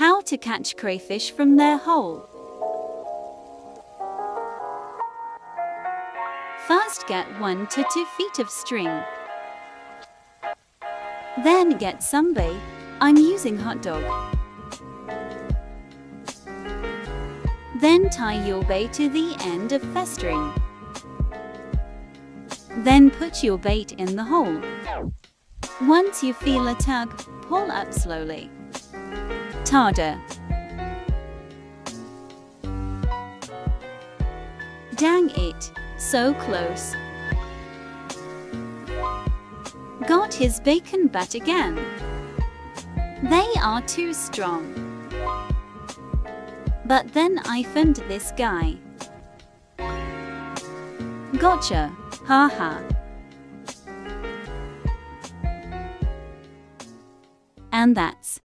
How to catch crayfish from their hole. First get 1 to 2 feet of string. Then get some bait. I'm using hot dog. Then tie your bait to the end of the string. Then put your bait in the hole. Once you feel a tug, pull up slowly. Tada! Dang it, so close. Got his bacon butt again. They are too strong. But then I found this guy. Gotcha, haha. And that's